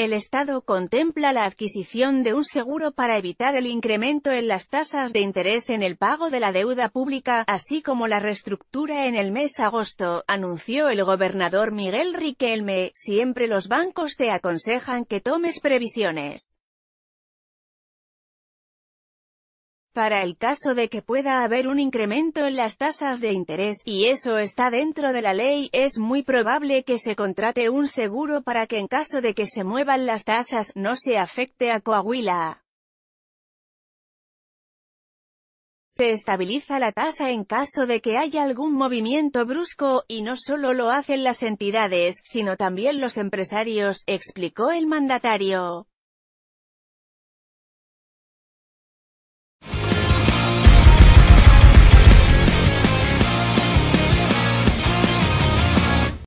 El Estado contempla la adquisición de un seguro para evitar el incremento en las tasas de interés en el pago de la deuda pública, así como la reestructura en el mes agosto, anunció el gobernador Miguel Riquelme. Siempre los bancos te aconsejan que tomes previsiones. Para el caso de que pueda haber un incremento en las tasas de interés, y eso está dentro de la ley, es muy probable que se contrate un seguro para que en caso de que se muevan las tasas, no se afecte a Coahuila. Se estabiliza la tasa en caso de que haya algún movimiento brusco, y no solo lo hacen las entidades, sino también los empresarios, explicó el mandatario.